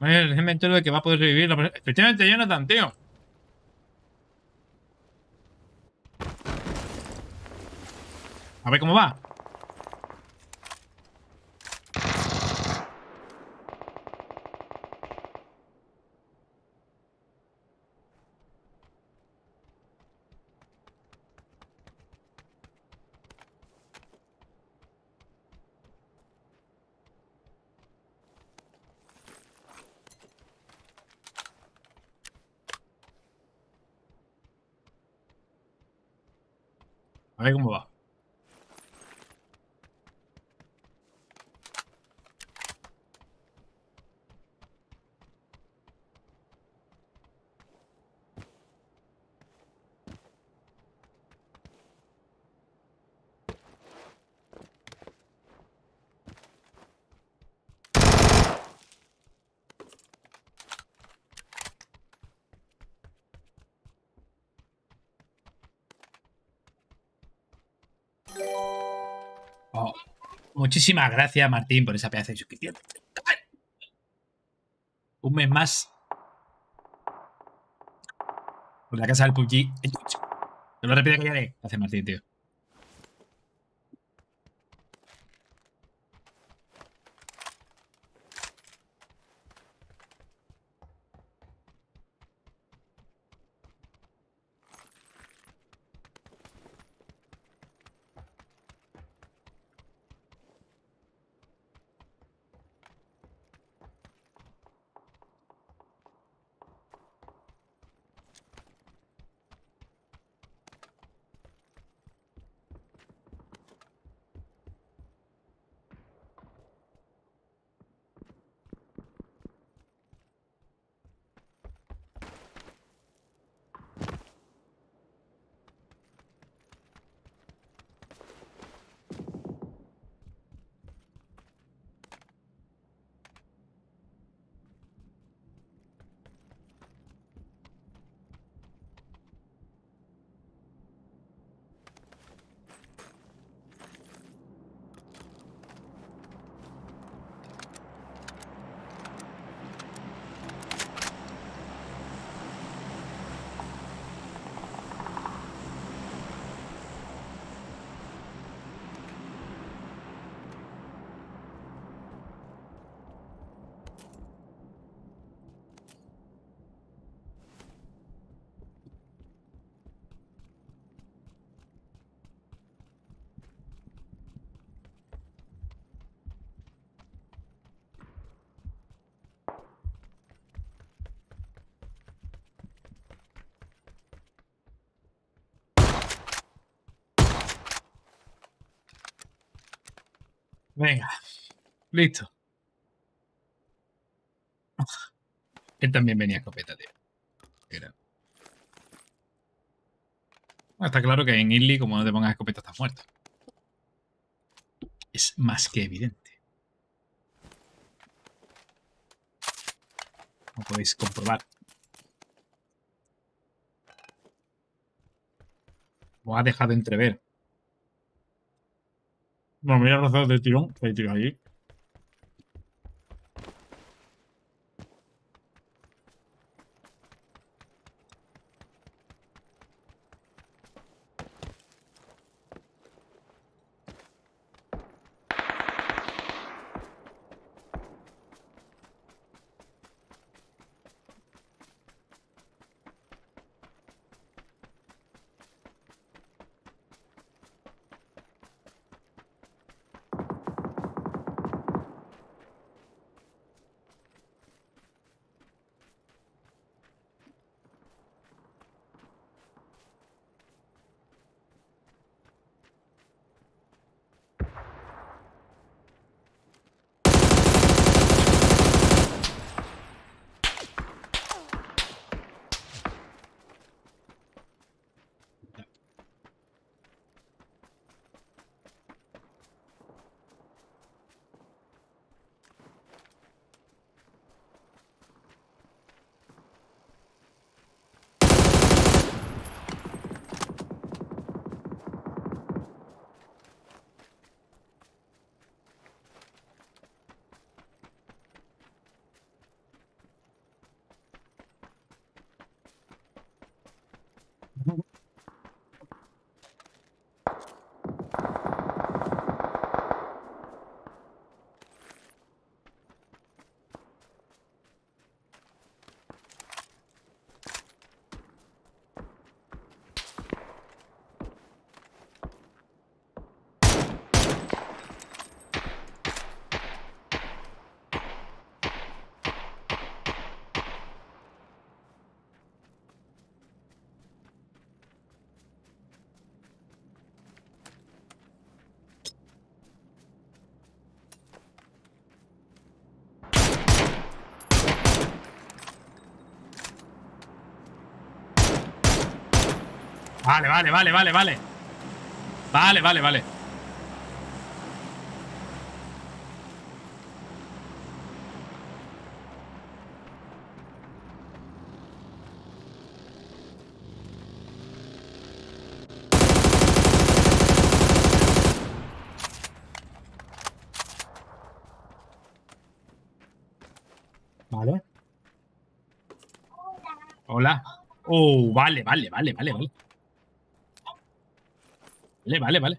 El cementerio de que va a poder revivir. la- Efectivamente, Jonathan, tío. A ver cómo va. A ver cómo va. Oh, muchísimas gracias, Martín, por esa pedazo de suscripción. Un mes más. Por la casa del PUBG. Te lo repito que ya haré. Gracias, Martín, tío. Venga. Listo. Él también venía escopeta, tío. Está claro que en Illy, como no te pongas escopeta, estás muerto. Es más que evidente. Como podéis comprobar. Lo ha dejado entrever. Bueno, mira los dedos de tirón que hay tiro ahí. Vale, vale, vale, vale, vale. Vale, vale, vale. Vale. Hola. Oh, vale, vale, vale, vale, vale. Vale, vale, vale.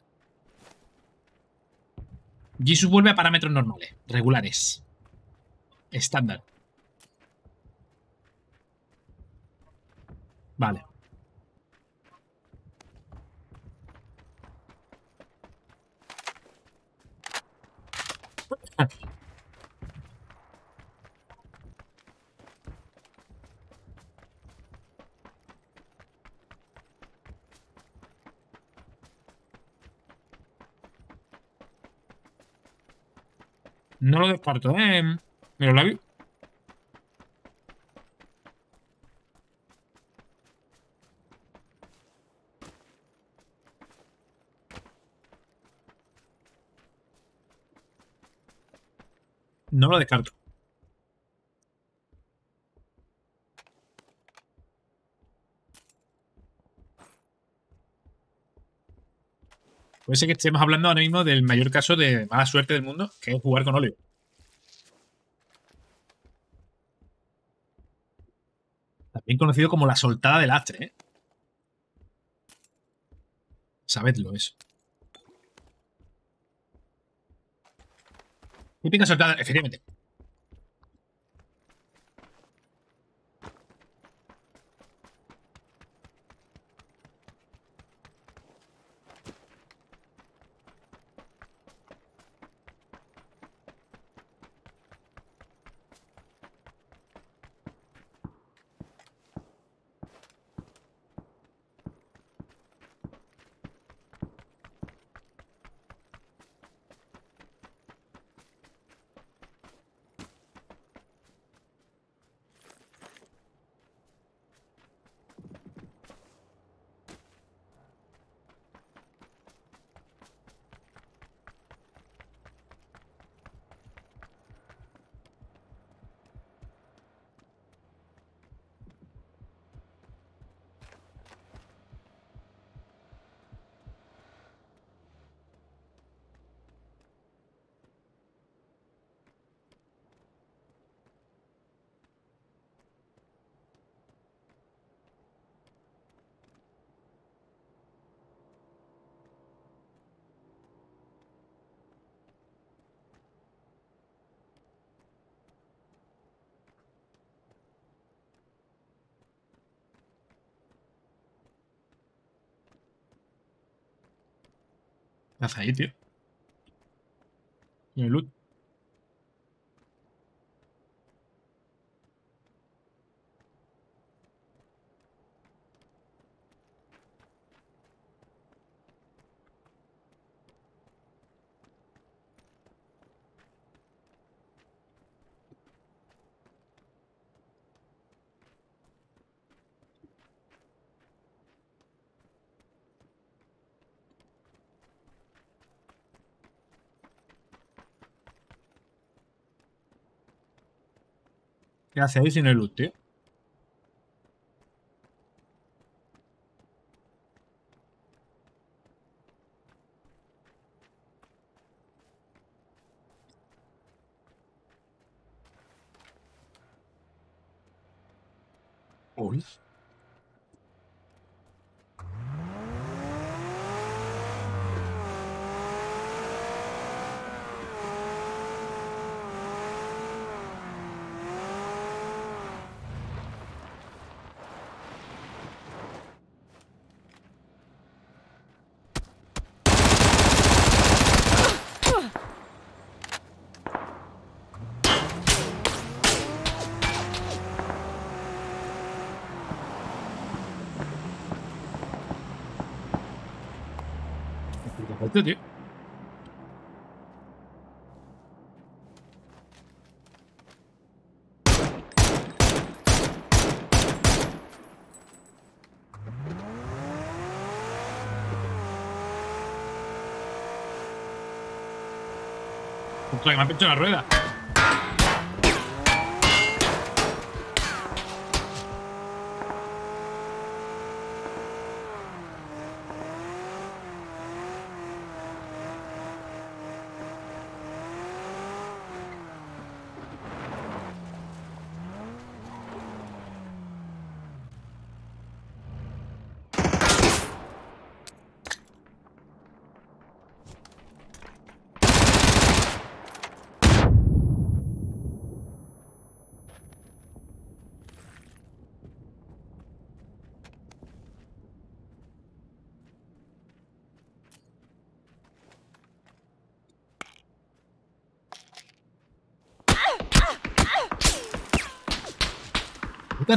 Jesus vuelve a parámetros normales, regulares. Estándar. Vale. No lo descarto, ¿eh? Mira, la vi. No lo descarto. Puede ser que estemos hablando ahora mismo del mayor caso de mala suerte del mundo, que es jugar con óleo. También conocido como la soltada del astre, ¿eh? Sabedlo eso. Típica soltada, efectivamente. ¿Qué haces ahí, tío? Tiene loot. ¿Qué hace ahí sin el loot, tío? Uy. Fuerte, tío. Ostras, que me ha pinchado la rueda.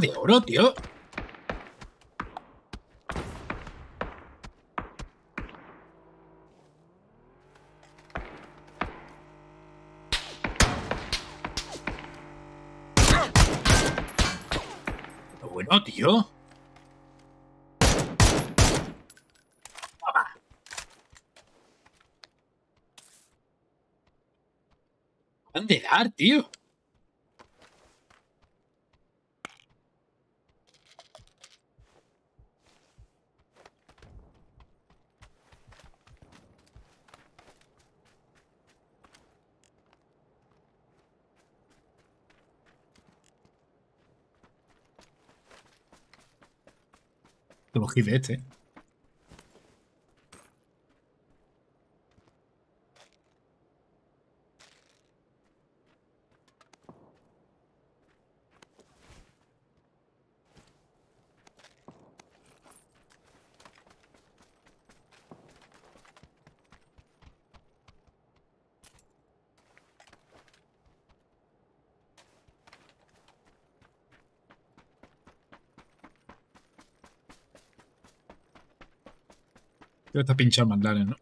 De oro, tío. Bueno, tío. Han de dar, tío. de los hits este. Creo que está pinchado el McLaren, ¿no?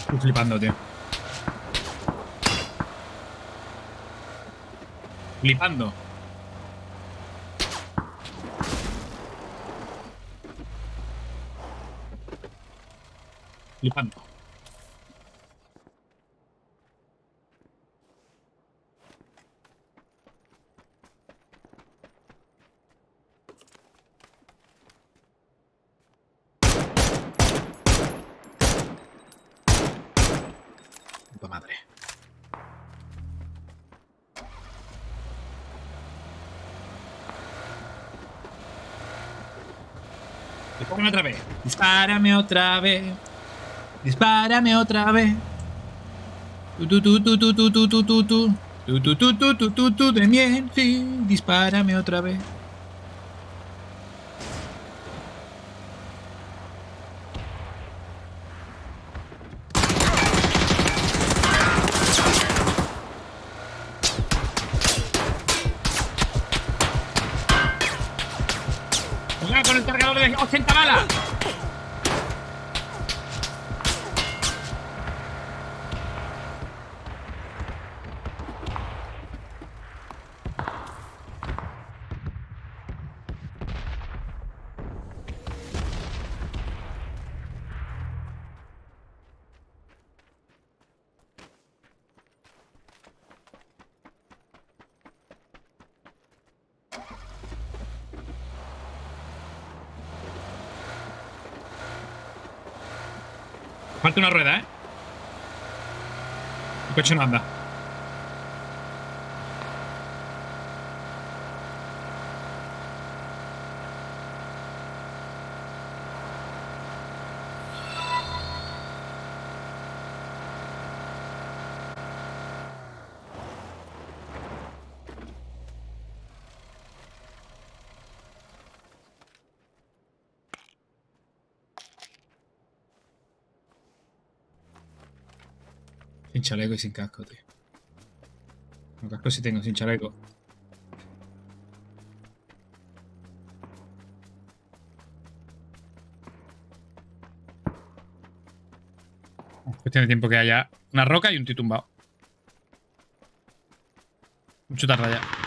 Estoy flipando, tío. Flipando. Flipando. Puta madre. Dispárame otra vez. Dispárame otra vez. Dispárame otra vez. Tu tu tu tu tu tu tu tu tu tu. Tu tu tu tu de miel, sí. Dispárame otra vez. Falta una rueda, ¿eh? El coche no anda. Sin chaleco y sin casco, tío. Con casco sí tengo, sin chaleco. Cuestión de tiempo que haya una roca y un titumbao. Mucho tarda ya.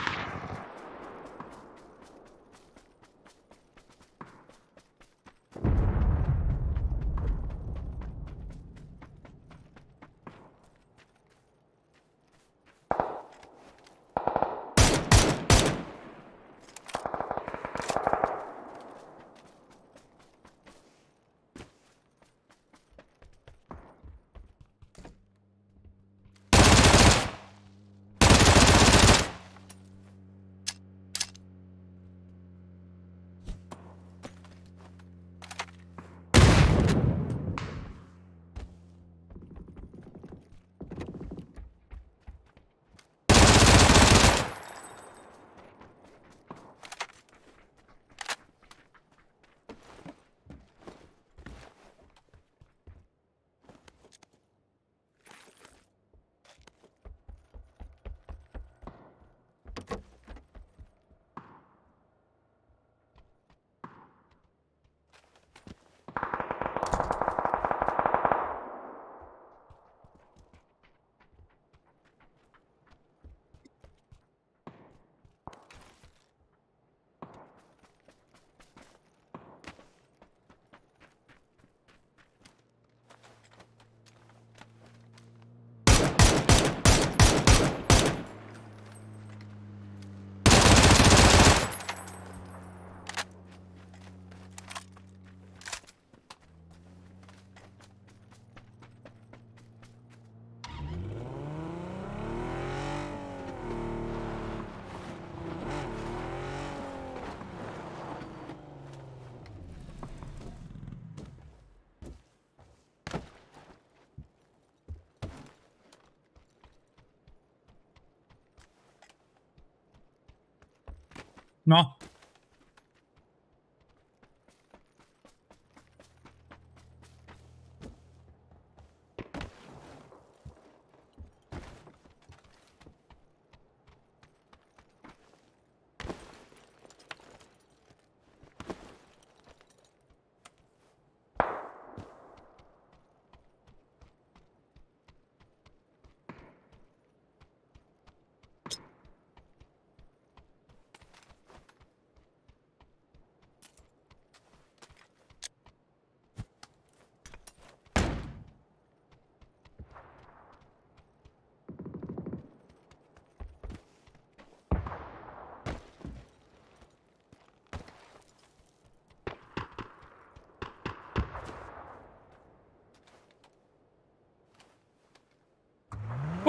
No.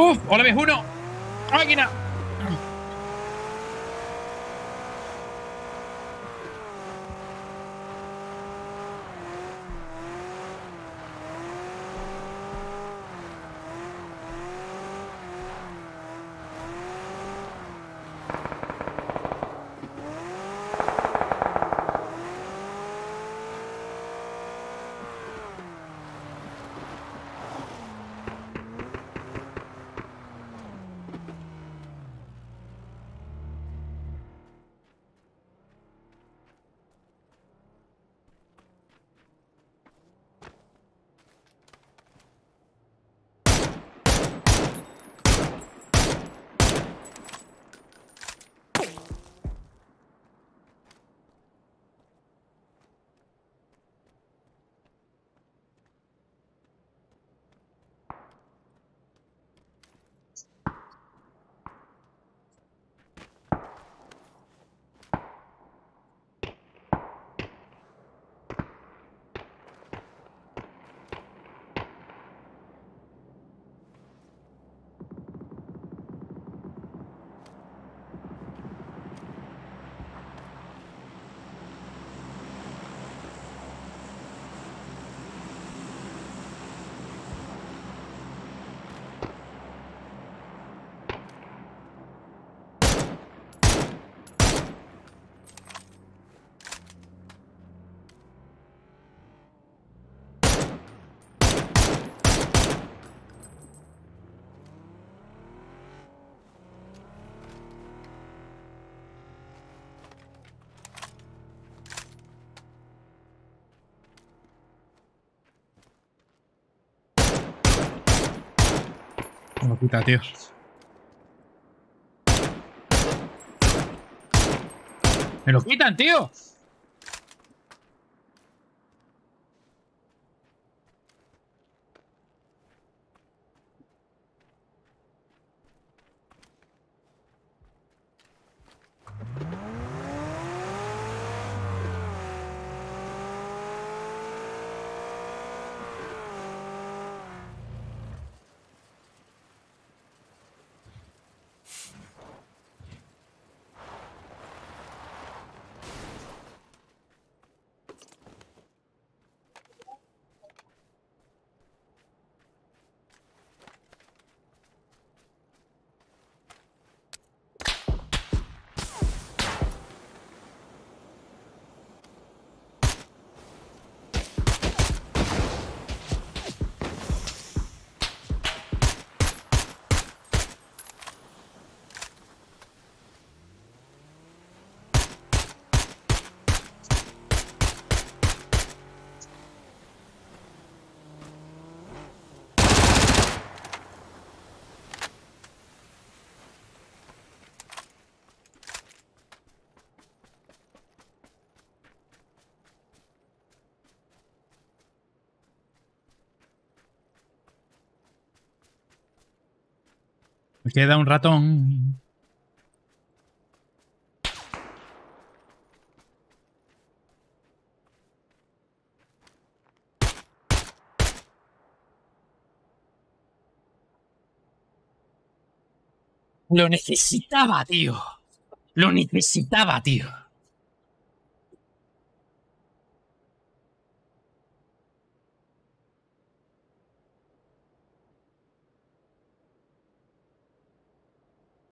¡Uf! ¡Hola, ves uno! ¡Máquina! Me lo quita, tío. Me lo quitan, tío. Queda un ratón. Lo necesitaba, tío. Lo necesitaba, tío.